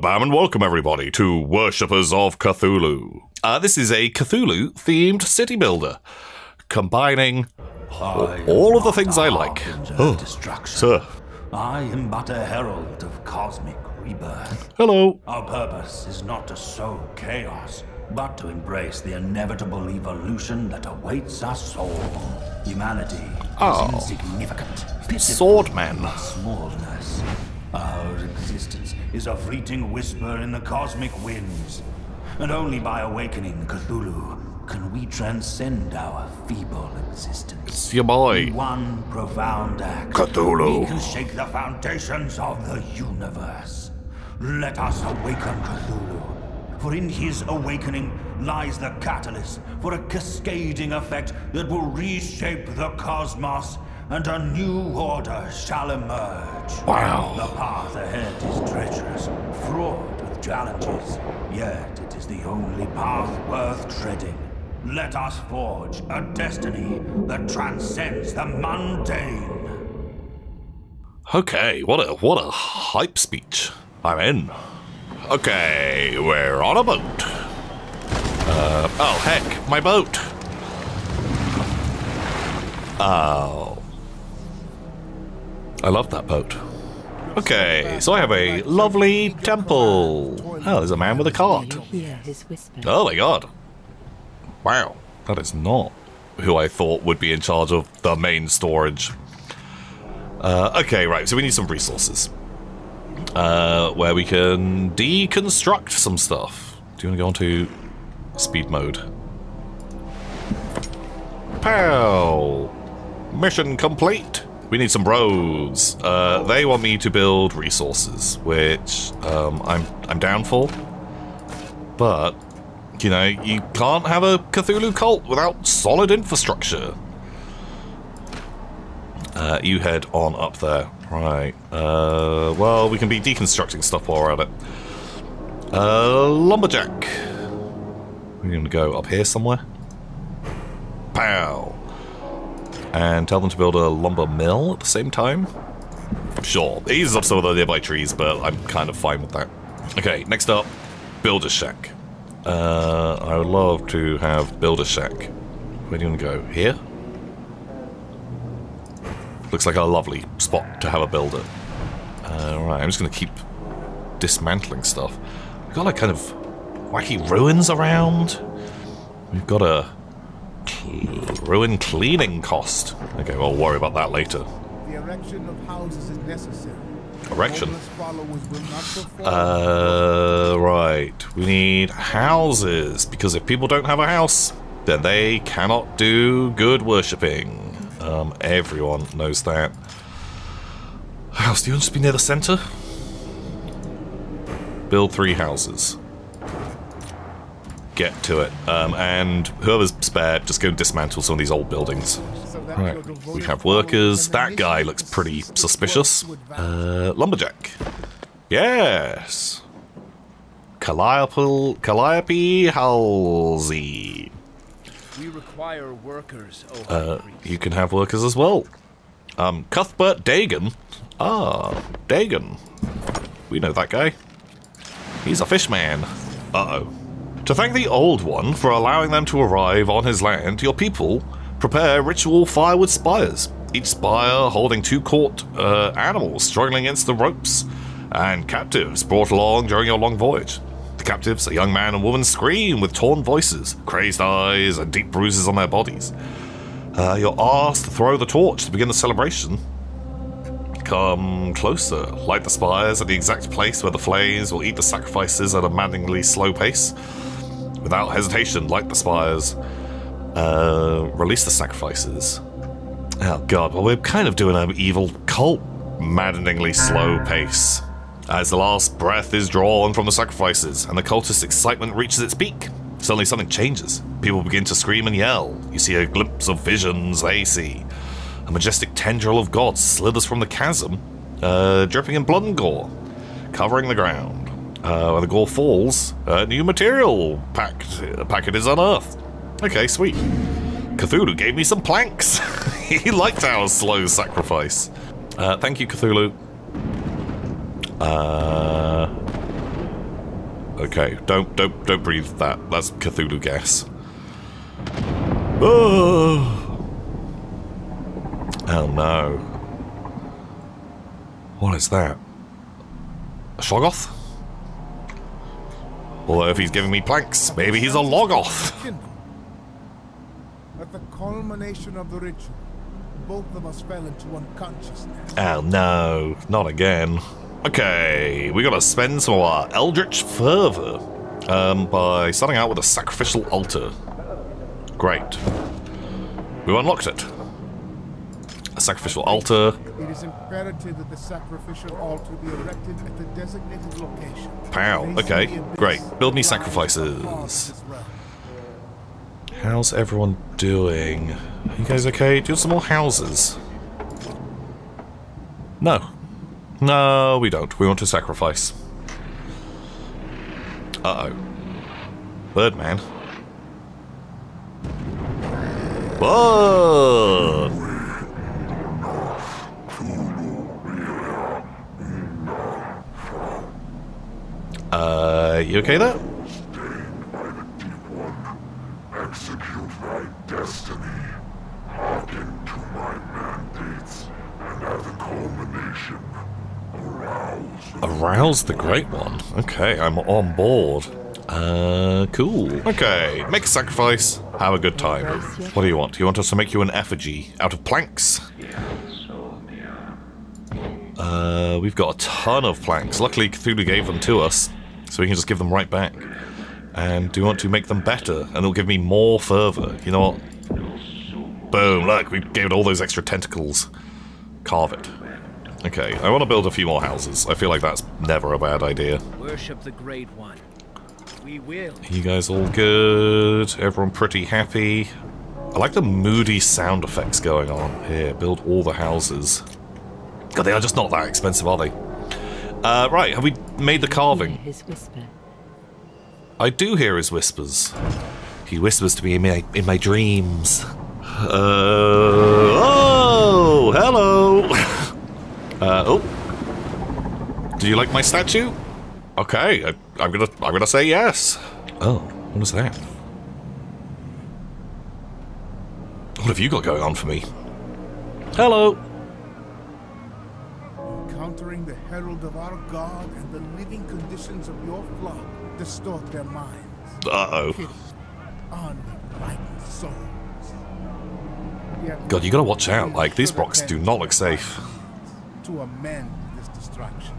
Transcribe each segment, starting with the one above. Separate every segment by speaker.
Speaker 1: Bam and welcome everybody to Worshippers of Cthulhu. Uh, this is a Cthulhu themed city builder, combining all of the things I like. Oh,
Speaker 2: destruction.
Speaker 1: sir.
Speaker 2: I am but a herald of cosmic rebirth.
Speaker 1: Hello.
Speaker 2: Our purpose is not to sow chaos, but to embrace the inevitable evolution that awaits us all. Humanity
Speaker 1: Oh.
Speaker 2: is insignificant, pitiful
Speaker 1: Swordman.
Speaker 2: smallness. Our existence is a fleeting whisper in the cosmic winds, and only by awakening Cthulhu can we transcend our feeble existence.
Speaker 1: It's your boy.
Speaker 2: One profound act.
Speaker 1: Cthulhu.
Speaker 2: We can shake the foundations of the universe. Let us awaken Cthulhu. For in his awakening lies the catalyst for a cascading effect that will reshape the cosmos and a new order shall emerge.
Speaker 1: Wow.
Speaker 2: The path ahead is treacherous, fraught with challenges, yet it is the only path worth treading. Let us forge a destiny that transcends the mundane.
Speaker 1: Okay, what a what a hype speech. I'm in. Okay, we're on a boat. Uh, oh heck, my boat. Oh. I love that boat. Okay, so I have a lovely temple. Oh, there's a man with a cart.
Speaker 3: Hear his whisper.
Speaker 1: Oh my god. Wow, that is not who I thought would be in charge of the main storage. Uh, okay, right, so we need some resources. Uh, where we can deconstruct some stuff. Do you want to go onto speed mode? Pow! Mission complete! We need some bros. Uh, they want me to build resources, which um, I'm I'm down for. But you know, you can't have a Cthulhu cult without solid infrastructure. Uh, you head on up there. Right. Uh, well, we can be deconstructing stuff while we're at it. Uh, lumberjack. We're to go up here somewhere. Pow. And tell them to build a lumber mill at the same time. Sure. It eases up some of the nearby trees, but I'm kind of fine with that. Okay, next up, Builder Shack. Uh, I would love to have Builder Shack. Where do you want to go? Here? Looks like a lovely spot to have a builder. Uh, right, I'm just going to keep dismantling stuff. We've got like kind of wacky ruins around. We've got a ruin cleaning cost. Okay, we'll worry about that later.
Speaker 4: The erection of houses is necessary.
Speaker 1: Erection.
Speaker 4: Homeless followers will not perform.
Speaker 1: Uh, right. We need houses because if people don't have a house, then they cannot do good worshipping. Um, everyone knows that. House, do you want to be near the center? Build three houses. Get to it. Um, and whoever's spare, just go dismantle some of these old buildings. Right, we have workers. That guy looks pretty suspicious. Uh, lumberjack. Yes. Calliope, Calliope Halsey.
Speaker 5: We require workers, O
Speaker 1: Uh, you can have workers as well. Um, Cuthbert Dagon. Ah, Dagon. We know that guy. He's a fishman. Uh-oh. To thank the Old One for allowing them to arrive on his land, your people prepare ritual firewood spires. Each spire holding two caught uh, animals struggling against the ropes, and captives brought along during your long voyage. The captives, a young man and woman, scream with torn voices, crazed eyes, and deep bruises on their bodies. Uh, you're asked to throw the torch to begin the celebration. Come closer, light the spires at the exact place where the flames will eat the sacrifices at a maddeningly slow pace. Without hesitation, light the spires. Uh, release the sacrifices. Oh god, well, we're kind of doing an evil cult, maddeningly slow pace. As the last breath is drawn from the sacrifices and the cultist's excitement reaches its peak, suddenly something changes. People begin to scream and yell. You see a glimpse of visions they see. A majestic tendril of gods slithers from the chasm, uh, dripping in blood and gore, covering the ground. Uh, the gore falls, a new material packed, a packet is unearthed. Okay, sweet. Cthulhu gave me some planks. he liked our slow sacrifice. Uh, thank you, Cthulhu. Uh, Okay, don't don't don't breathe that. That's Cthulhu gas. Oh, oh no. What is that? A Shoggoth? Or if he's giving me planks, maybe he's a
Speaker 4: log-off. At the culmination of the ritual, both of us fell into unconsciousness.
Speaker 1: Oh no, not again. Okay, we gotta spend some of our Eldritch fervor um, by starting out with a sacrificial altar. Great. We unlocked it. Sacrificial altar.
Speaker 4: It is imperative that the sacrificial altar be erected at the designated location.
Speaker 1: Pow, okay, great. Build me sacrifices.
Speaker 4: heart of this realm.
Speaker 1: How's everyone doing? You guys okay? Do you have some more houses? No. No, we don't. We want to sacrifice. Uh-oh. Birdman. Whoa! Uh, you okay there?
Speaker 3: execute my destiny, hearken to my mandates, and at the culmination, arouse
Speaker 1: Arouse the Great One. Okay, I'm on board. Uh, cool. Okay, make a sacrifice, have a good time. What do you want? You want us to make you an effigy out of planks? Uh, we've got a ton of planks. Luckily, Cthulhu gave them to us, so we can just give them right back. And do you want to make them better? And it'll give me more fervor. You know what? Boom, look, we gave it all those extra tentacles. Carve it. Okay, I want to build a few more houses. I feel like that's never a bad idea.
Speaker 5: Worship the Great One. We will.
Speaker 1: You guys all good? Everyone pretty happy? I like the moody sound effects going on here. Build all the houses. God, they are just not that expensive, are they? Uh, right, have we made the carving? I do hear his whispers. He whispers to me in my, in my dreams. Uh, oh, hello. uh, oh. Do you like my statue? Okay, I, I'm gonna I'm gonna say yes. Oh, what is that? What have you got going on for me? Hello.
Speaker 4: Encountering the herald of our God and the living conditions of your flock distort their minds.
Speaker 1: Uh oh.
Speaker 4: Unenlightened souls. Yet
Speaker 1: God, you gotta watch out. Like these rocks do not look safe.
Speaker 4: To amend this destruction.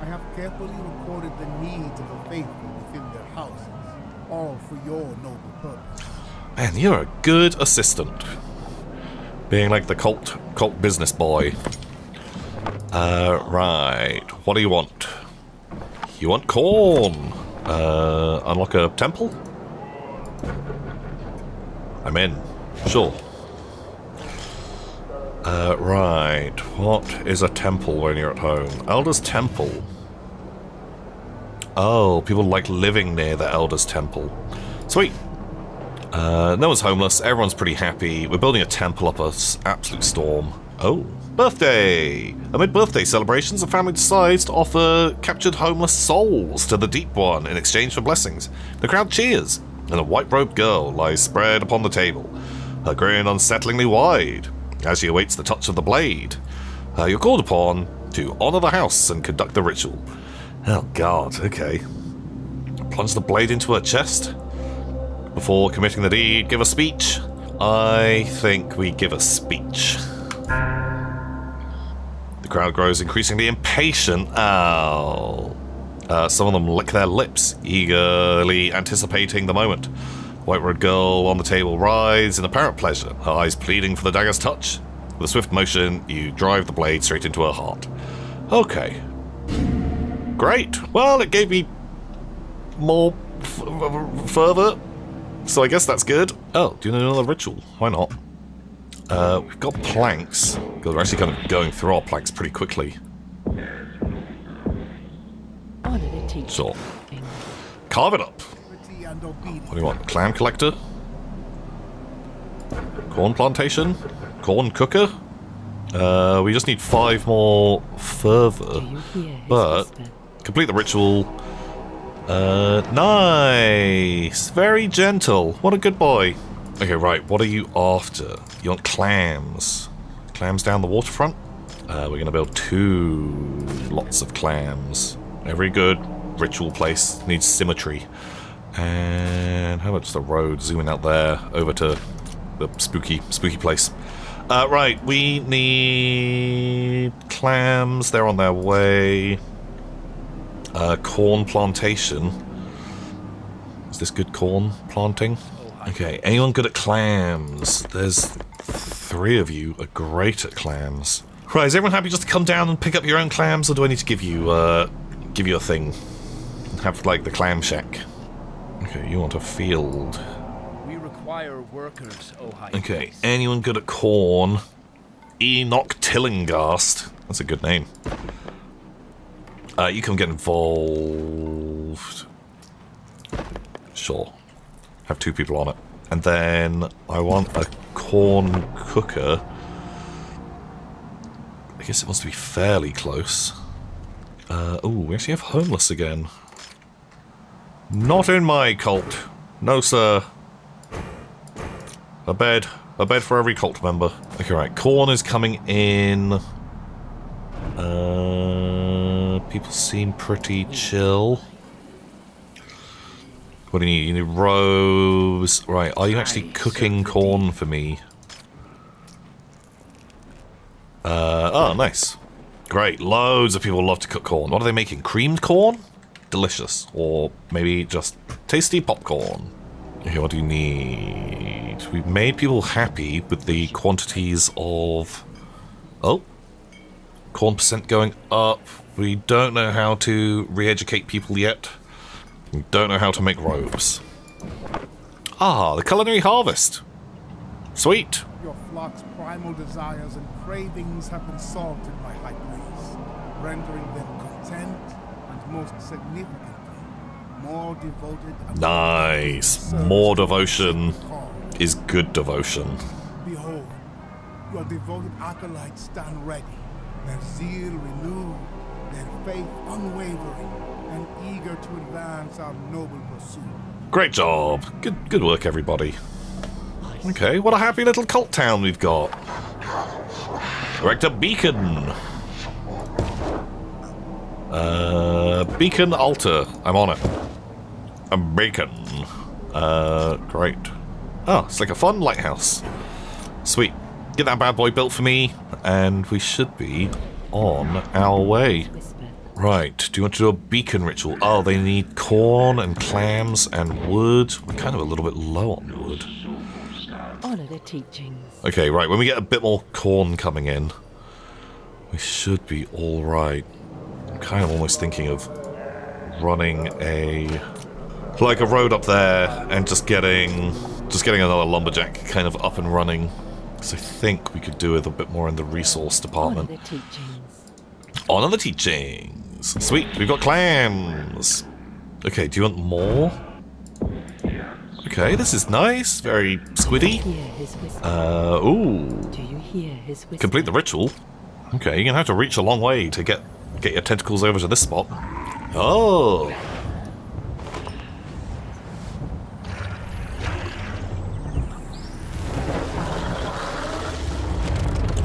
Speaker 4: I have carefully recorded the needs of the faithful within their houses, all for your noble purpose.
Speaker 1: Man, you're a good assistant. Being like the cult cult business boy. Uh, right. What do you want? You want corn? Uh, unlock a temple? I'm in. Sure. Uh, right. What is a temple when you're at home? Elder's Temple. Oh, people like living near the Elder's Temple. Sweet. Uh, no one's homeless. Everyone's pretty happy. We're building a temple up a absolute storm. Oh, birthday! Amid birthday celebrations, the family decides to offer captured homeless souls to the Deep One in exchange for blessings. The crowd cheers, and a white-robed girl lies spread upon the table, her grin unsettlingly wide as she awaits the touch of the blade. Uh, you're called upon to honor the house and conduct the ritual. Oh God, okay. Plunge the blade into her chest. Before committing the deed, give a speech. I think we give a speech. The crowd grows increasingly impatient. Ow. Uh, some of them lick their lips, eagerly anticipating the moment. White robed girl on the table rides in apparent pleasure, her eyes pleading for the dagger's touch. With a swift motion, you drive the blade straight into her heart. Okay. Great. Well, it gave me more f- f- fervor, so I guess that's good. Oh, do you know another ritual? Why not? Uh, we've got planks, because we're actually kind of going through our planks pretty quickly. Sure. Carve it up. What do you want? Clam collector? Corn plantation? Corn cooker? Uh, we just need five more
Speaker 6: fervor.
Speaker 1: But complete the ritual. Uh, nice. Very gentle. What a good boy. Okay, right. What are you after? You want clams? Clams down the waterfront? Uh, we're going to build two lots of clams. Every good ritual place needs symmetry. And how much the road zooming out there over to the spooky, spooky place? Uh, right, we need clams. They're on their way. Uh, corn plantation. Is this good corn planting? Okay, anyone good at clams? There's three of you are great at clams. Right, is everyone happy just to come down and pick up your own clams, or do I need to give you, uh, give you a thing? Have, like, the clam shack. Okay, you want a field.
Speaker 5: We require workers, oh high
Speaker 1: Okay, anyone good at corn? Enoch Tillinghast. That's a good name. Uh, you can get involved. Sure. Have two people on it. And then I want a corn cooker. I guess it wants to be fairly close. Uh, oh, we actually have homeless again. Not in my cult. No, sir. A bed. A bed for every cult member. Okay, right. Corn is coming in. Uh, people seem pretty chill. What do you need? You need robes. Right, are you actually cooking corn for me? Uh, oh, nice. Great. Loads of people love to cook corn. What are they making? Creamed corn? Delicious. Or maybe just tasty popcorn. Okay, what do you need? We've made people happy with the quantities of... Oh. Corn percent going up. We don't know how to re-educate people yet. Don't know how to make robes. Ah, the culinary harvest. Sweet.
Speaker 4: Your flock's primal desires and cravings have been salted by high priests, rendering them content and, most significantly, more devoted. and
Speaker 1: Nice. More devotion is good devotion.
Speaker 4: Behold, your devoted acolytes stand ready, their zeal renewed, their faith unwavering, and eager to advance our noble pursuit.
Speaker 1: Great job. Good good work, everybody. Okay, what a happy little cult town we've got. Erect a beacon. Uh, beacon altar. I'm on it. A beacon. Uh, great. Oh, it's like a fun lighthouse. Sweet. Get that bad boy built for me, and we should be on our way. Right, do you want to do a beacon ritual? Oh, they need corn and clams and wood. We're kind of a little bit low on wood.
Speaker 6: Honor the teachings.
Speaker 1: Okay, right, when we get a bit more corn coming in, we should be alright. I'm kind of almost thinking of running a... like a road up there and just getting... just getting another lumberjack kind of up and running. Because I think we could do with a bit more in the resource department.
Speaker 6: Honor the teachings.
Speaker 1: On are the teachings. Sweet, we've got clams. Okay, do you want more? Okay, this is nice. Very squiddy.
Speaker 6: Hear his whisper.
Speaker 1: Uh, ooh.
Speaker 6: Do you hear his whisper?
Speaker 1: Complete the ritual. Okay, you're gonna have to reach a long way to get get your tentacles over to this spot. Oh.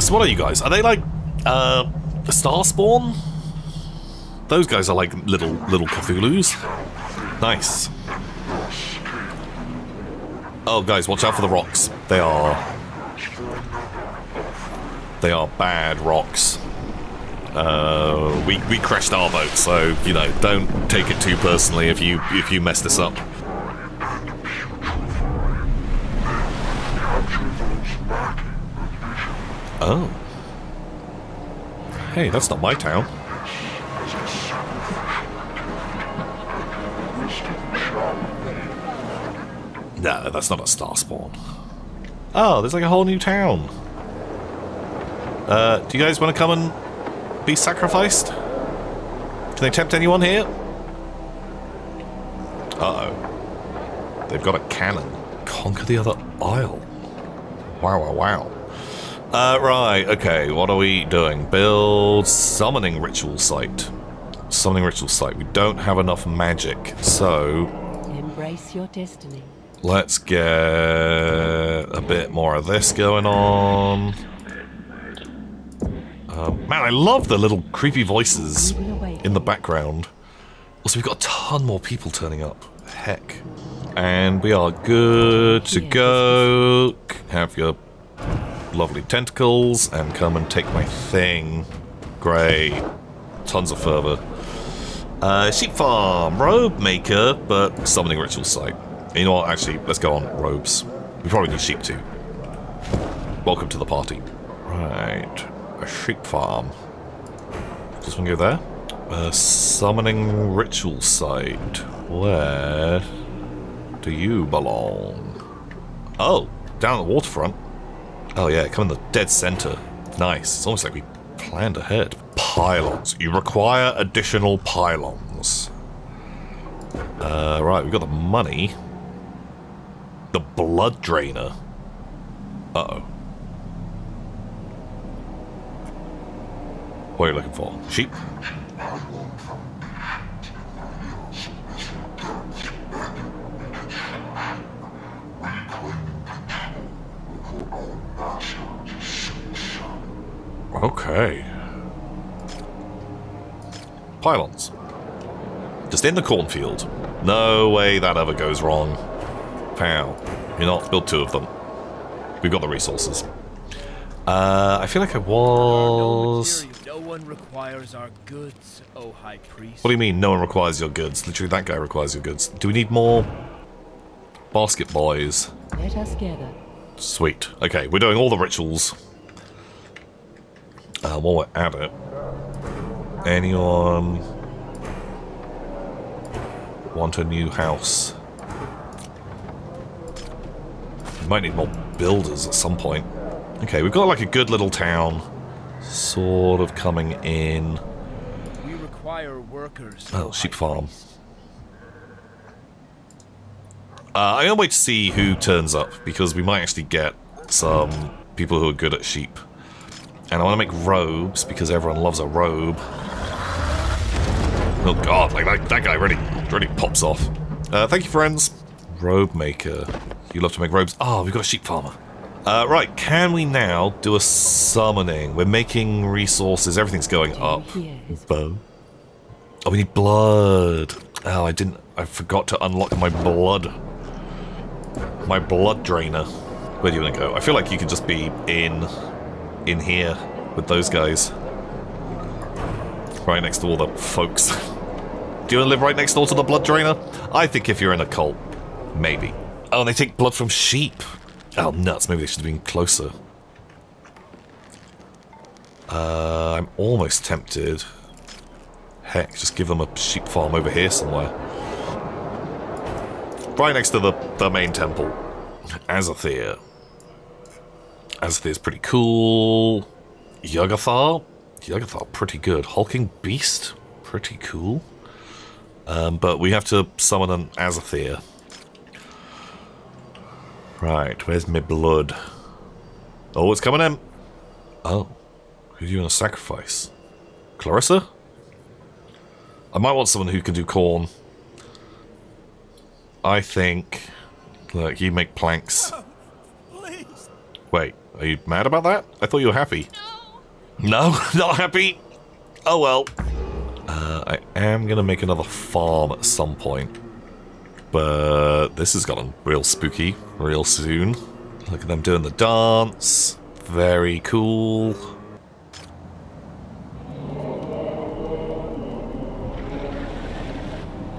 Speaker 1: So what are you guys? Are they like uh Star Spawn? Those guys are like little little Cthulhu's. Nice. Oh guys, watch out for the rocks. They are they are bad rocks. Uh, we we crashed our boat, so you know, don't take it too personally if you if you mess this up. Oh. Hey, that's not my town. No, that's not a star spawn. Oh, there's like a whole new town. Uh, do you guys want to come and be sacrificed? Can they tempt anyone here? Uh-oh. They've got a cannon. Conquer the other isle. Wow, wow, wow. Uh, right, okay, what are we doing? Build summoning ritual site. Summoning ritual site. We don't have enough magic, so
Speaker 6: Embrace your destiny.
Speaker 1: Let's get a bit more of this going on. Um, man, I love the little creepy voices in the background. Also, we've got a ton more people turning up. Heck. And we are good to go. Have your lovely tentacles and come and take my thing. Great. Tons of fervor. Uh, sheep farm, robe maker, but summoning ritual site. You know what? Actually, let's go on robes. We probably need sheep too. Welcome to the party. Right, a sheep farm. Just want to go there. Uh, summoning ritual site. Where do you belong? Oh, down at the waterfront. Oh yeah, come in the dead center. Nice. It's almost like we planned ahead. Pylons. You require additional pylons. Uh, right, we've got the money. The blood drainer. Uh-oh. What are you looking for? Sheep? Okay. Pylons. Just in the cornfield. No way that ever goes wrong. Pow. You're not build two of them. We've got the resources. Uh, I feel like I was...
Speaker 5: material. No one requires our goods, O High Priest.
Speaker 1: What do you mean no one requires your goods? Literally that guy requires your goods. Do we need more basket boys?
Speaker 6: Let us gather.
Speaker 1: Sweet. Okay, we're doing all the rituals. Uh, while we're at it, anyone want a new house? We might need more builders at some point. Okay, we've got like a good little town, sort of coming in.
Speaker 5: We require workers.
Speaker 1: Oh, sheep farm. Uh, I'm gonna wait to see who turns up because we might actually get some people who are good at sheep. And I want to make robes because everyone loves a robe. Oh god, like that, that guy really, really pops off. Uh, thank you, friends. Robe maker. You love to make robes. Oh, we've got a sheep farmer. Uh, right, can we now do a summoning? We're making resources. Everything's going up. Bow. Oh, we need blood. Oh, I didn't. I forgot to unlock my blood. My blood drainer. Where do you want to go? I feel like you could just be in, in here with those guys. Right next to all the folks. do you want to live right next door to the blood drainer? I think if you're in a cult, maybe. Oh, they take blood from sheep. Oh, nuts. Maybe they should have been closer. Uh, I'm almost tempted. Heck, just give them a sheep farm over here somewhere. Right next to the, the main temple. Azathir. Azathir's pretty cool. Yuggothar. Yuggothar, pretty good. Hulking Beast, pretty cool. Um, but we have to summon an Azathir. Right, where's my blood? Oh, it's coming in. Oh, who do you want to sacrifice? Clarissa? I might want someone who can do corn. I think. Look, you make planks.
Speaker 4: Please.
Speaker 1: Wait, are you mad about that? I thought you were happy. No, not happy. Oh well. Uh, I am gonna make another farm at some point, but this has gotten real spooky real soon. Look at them doing the dance. Very cool.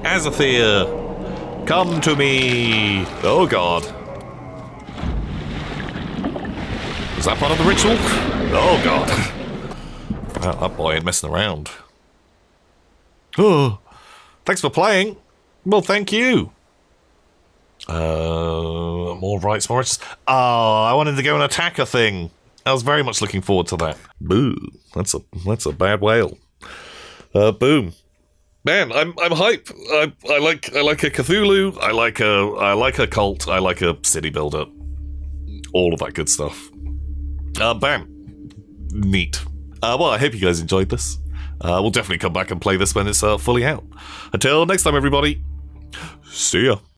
Speaker 1: Azathir, come to me. Oh god. Is that part of the ritual? Oh god. That boy ain't messing around. Oh, thanks for playing. Well, thank you. Uh, more rights, more rights. Oh, I wanted to go and attack a thing. I was very much looking forward to that. Boo. That's a that's a bad whale. Uh, boom. Man, I'm I'm hype. I I like I like a Cthulhu. I like a I like a cult. I like a city builder. All of that good stuff. Uh, bam. Neat. Uh, well, I hope you guys enjoyed this. Uh, we'll definitely come back and play this when it's uh, fully out. Until next time, everybody. See ya.